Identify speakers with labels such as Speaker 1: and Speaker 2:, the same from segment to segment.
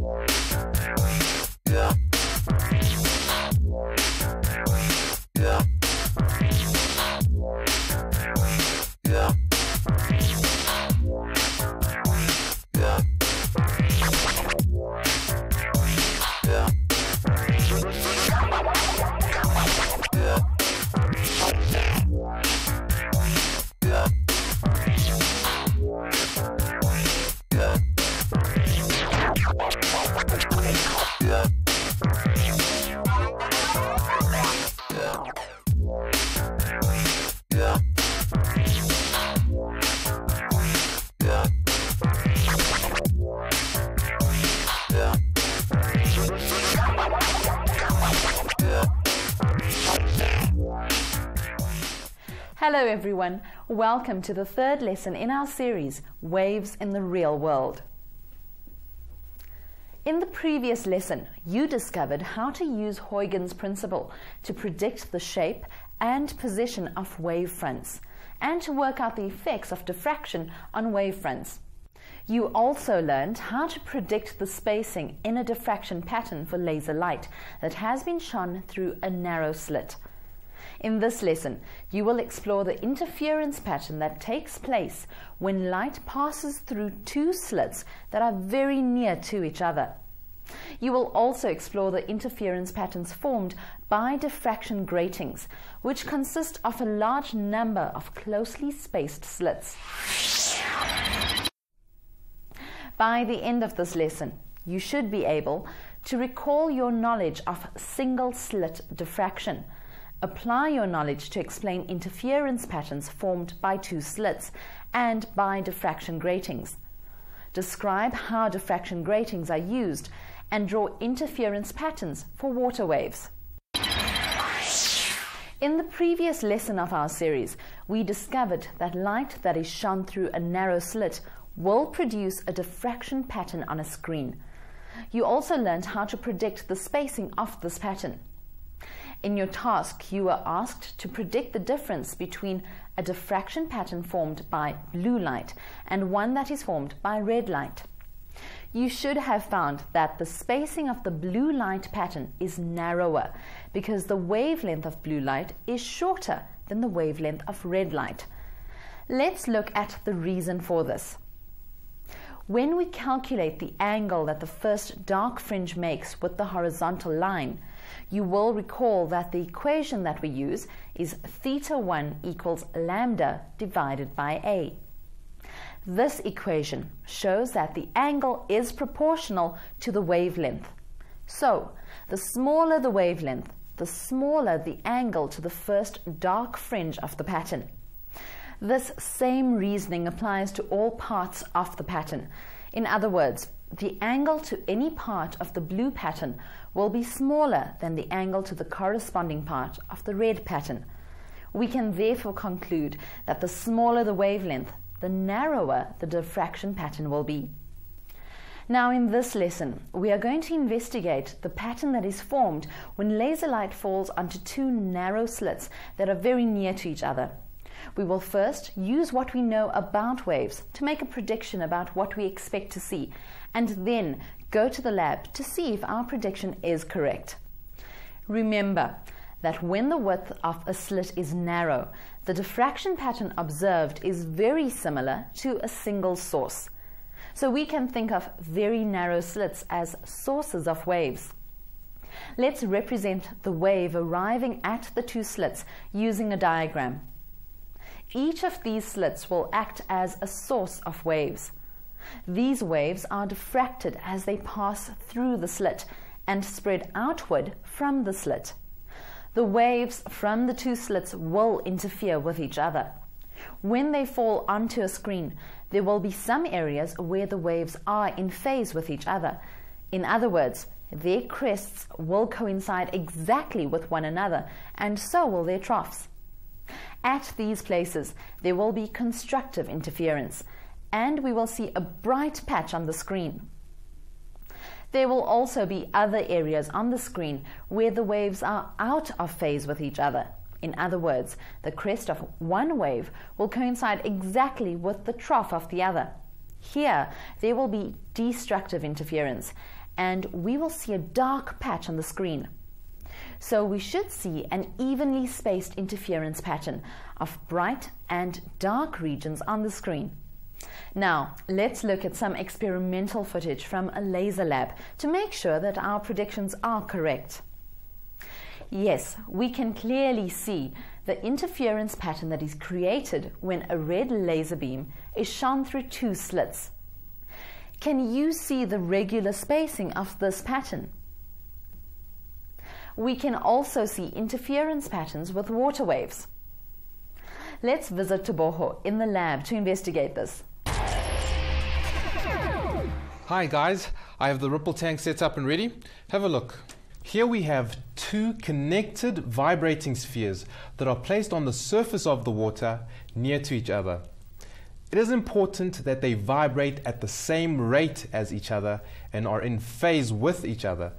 Speaker 1: Bye. Hello everyone, welcome to the third lesson in our series, Waves in the Real World. In the previous lesson, you discovered how to use Huygens' principle to predict the shape and position of wave fronts and to work out the effects of diffraction on wave fronts. You also learned how to predict the spacing in a diffraction pattern for laser light that has been shone through a narrow slit. In this lesson, you will explore the interference pattern that takes place when light passes through two slits that are very near to each other. You will also explore the interference patterns formed by diffraction gratings, which consist of a large number of closely spaced slits. By the end of this lesson, you should be able to recall your knowledge of single slit diffraction Apply your knowledge to explain interference patterns formed by two slits and by diffraction gratings. Describe how diffraction gratings are used and draw interference patterns for water waves. In the previous lesson of our series, we discovered that light that is shone through a narrow slit will produce a diffraction pattern on a screen. You also learned how to predict the spacing of this pattern. In your task, you were asked to predict the difference between a diffraction pattern formed by blue light and one that is formed by red light. You should have found that the spacing of the blue light pattern is narrower because the wavelength of blue light is shorter than the wavelength of red light. Let's look at the reason for this. When we calculate the angle that the first dark fringe makes with the horizontal line, you will recall that the equation that we use is theta 1 equals lambda divided by a. This equation shows that the angle is proportional to the wavelength. So, the smaller the wavelength, the smaller the angle to the first dark fringe of the pattern. This same reasoning applies to all parts of the pattern. In other words, the angle to any part of the blue pattern will be smaller than the angle to the corresponding part of the red pattern. We can therefore conclude that the smaller the wavelength, the narrower the diffraction pattern will be. Now in this lesson, we are going to investigate the pattern that is formed when laser light falls onto two narrow slits that are very near to each other. We will first use what we know about waves to make a prediction about what we expect to see, and then go to the lab to see if our prediction is correct. Remember that when the width of a slit is narrow, the diffraction pattern observed is very similar to a single source. So we can think of very narrow slits as sources of waves. Let's represent the wave arriving at the two slits using a diagram. Each of these slits will act as a source of waves. These waves are diffracted as they pass through the slit and spread outward from the slit. The waves from the two slits will interfere with each other. When they fall onto a screen, there will be some areas where the waves are in phase with each other. In other words, their crests will coincide exactly with one another, and so will their troughs. At these places, there will be constructive interference, and we will see a bright patch on the screen. There will also be other areas on the screen where the waves are out of phase with each other. In other words, the crest of one wave will coincide exactly with the trough of the other. Here, there will be destructive interference, and we will see a dark patch on the screen. So we should see an evenly spaced interference pattern of bright and dark regions on the screen. Now, let's look at some experimental footage from a laser lab to make sure that our predictions are correct. Yes, we can clearly see the interference pattern that is created when a red laser beam is shone through two slits. Can you see the regular spacing of this pattern? We can also see interference patterns with water waves. Let's visit Teboho in the lab to investigate this.
Speaker 2: Hi guys, I have the ripple tank set up and ready. Have a look. Here we have two connected vibrating spheres that are placed on the surface of the water near to each other. It is important that they vibrate at the same rate as each other and are in phase with each other.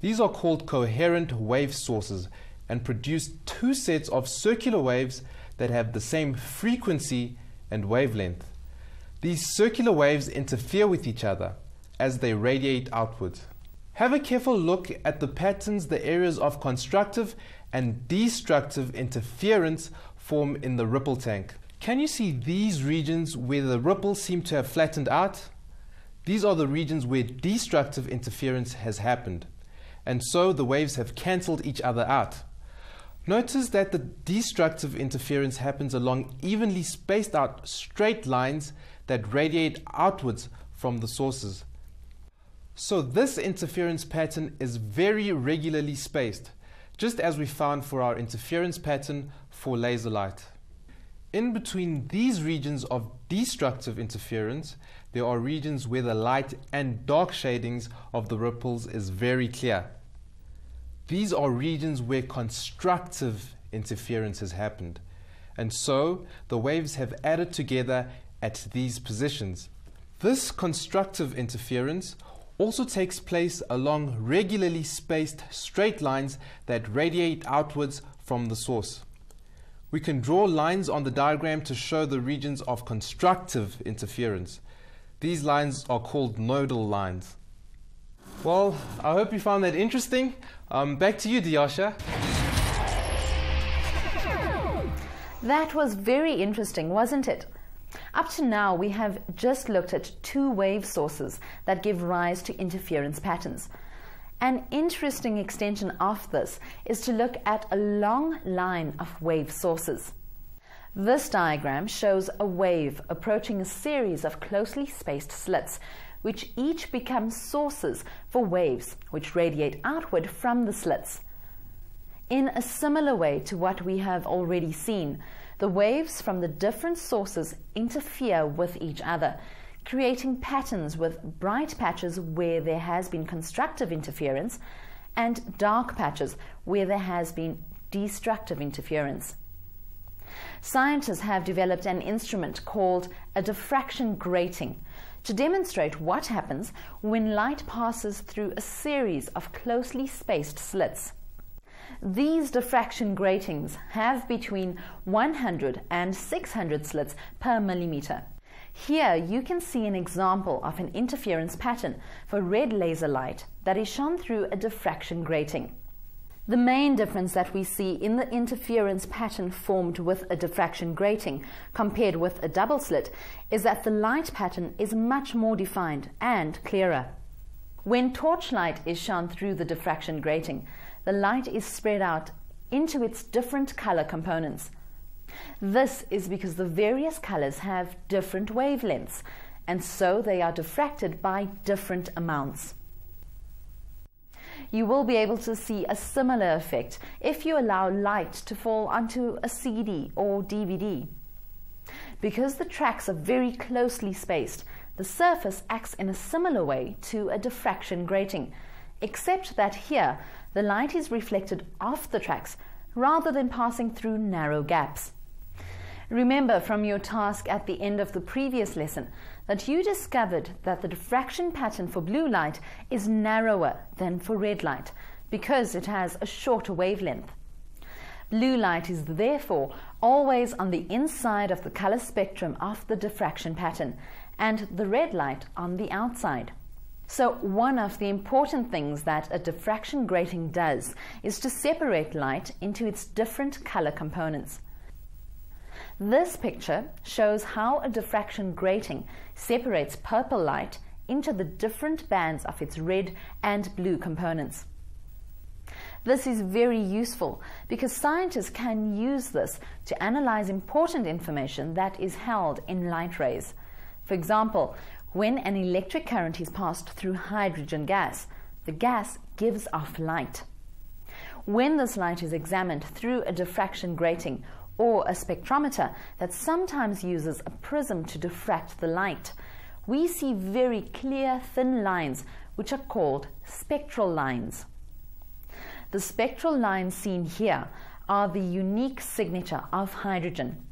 Speaker 2: These are called coherent wave sources and produce two sets of circular waves that have the same frequency and wavelength. These circular waves interfere with each other as they radiate outward. Have a careful look at the patterns the areas of constructive and destructive interference form in the ripple tank. Can you see these regions where the ripples seem to have flattened out? These are the regions where destructive interference has happened, and so the waves have cancelled each other out. Notice that the destructive interference happens along evenly spaced out straight lines that radiate outwards from the sources. So this interference pattern is very regularly spaced, just as we found for our interference pattern for laser light. In between these regions of destructive interference, there are regions where the light and dark shadings of the ripples is very clear. These are regions where constructive interference has happened, and so the waves have added together at these positions. This constructive interference also takes place along regularly spaced straight lines that radiate outwards from the source. We can draw lines on the diagram to show the regions of constructive interference. These lines are called nodal lines. Well, I hope you found that interesting. Um, back to you, Diasha.
Speaker 1: That was very interesting, wasn't it? Up to now, we have just looked at two wave sources that give rise to interference patterns. An interesting extension of this is to look at a long line of wave sources. This diagram shows a wave approaching a series of closely spaced slits, which each become sources for waves which radiate outward from the slits. In a similar way to what we have already seen, the waves from the different sources interfere with each other, creating patterns with bright patches where there has been constructive interference and dark patches where there has been destructive interference. Scientists have developed an instrument called a diffraction grating to demonstrate what happens when light passes through a series of closely spaced slits. These diffraction gratings have between 100 and 600 slits per millimeter. Here you can see an example of an interference pattern for red laser light that is shone through a diffraction grating. The main difference that we see in the interference pattern formed with a diffraction grating compared with a double slit is that the light pattern is much more defined and clearer. When torchlight is shone through the diffraction grating, the light is spread out into its different color components. This is because the various colors have different wavelengths, and so they are diffracted by different amounts. You will be able to see a similar effect if you allow light to fall onto a CD or DVD. Because the tracks are very closely spaced, the surface acts in a similar way to a diffraction grating, except that here the light is reflected off the tracks rather than passing through narrow gaps. Remember from your task at the end of the previous lesson that you discovered that the diffraction pattern for blue light is narrower than for red light because it has a shorter wavelength. Blue light is therefore always on the inside of the color spectrum of the diffraction pattern and the red light on the outside. So, one of the important things that a diffraction grating does is to separate light into its different color components. This picture shows how a diffraction grating separates purple light into the different bands of its red and blue components. This is very useful because scientists can use this to analyze important information that is held in light rays. For example, when an electric current is passed through hydrogen gas, the gas gives off light. When this light is examined through a diffraction grating or a spectrometer that sometimes uses a prism to diffract the light, we see very clear thin lines which are called spectral lines. The spectral lines seen here are the unique signature of hydrogen.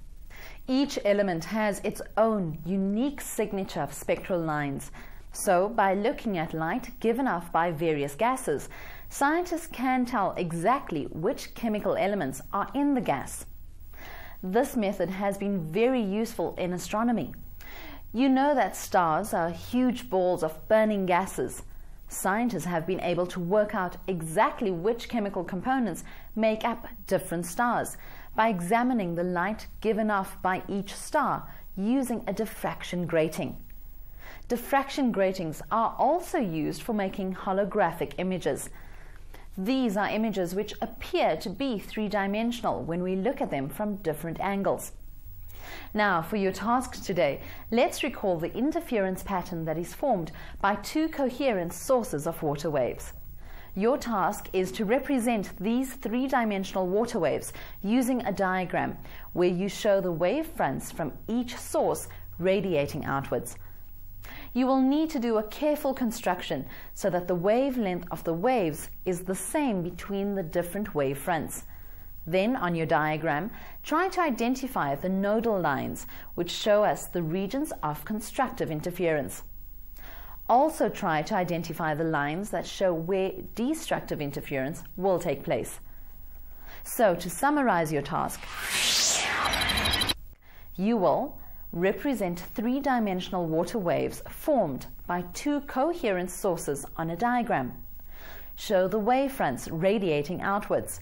Speaker 1: Each element has its own unique signature of spectral lines. So, by looking at light given off by various gases, scientists can tell exactly which chemical elements are in the gas. This method has been very useful in astronomy. You know that stars are huge balls of burning gases. Scientists have been able to work out exactly which chemical components make up different stars by examining the light given off by each star using a diffraction grating. Diffraction gratings are also used for making holographic images. These are images which appear to be three dimensional when we look at them from different angles. Now, for your task today, let's recall the interference pattern that is formed by two coherent sources of water waves. Your task is to represent these three-dimensional water waves using a diagram where you show the wave fronts from each source radiating outwards. You will need to do a careful construction so that the wavelength of the waves is the same between the different wave fronts. Then, on your diagram, try to identify the nodal lines, which show us the regions of constructive interference. Also try to identify the lines that show where destructive interference will take place. So to summarize your task, you will represent three-dimensional water waves formed by two coherent sources on a diagram. Show the wavefronts radiating outwards.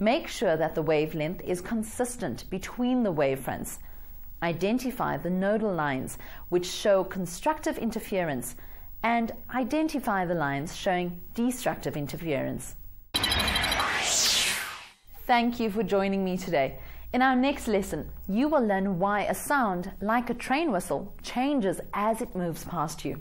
Speaker 1: Make sure that the wavelength is consistent between the wavefronts. Identify the nodal lines which show constructive interference and identify the lines showing destructive interference. Thank you for joining me today. In our next lesson, you will learn why a sound like a train whistle changes as it moves past you.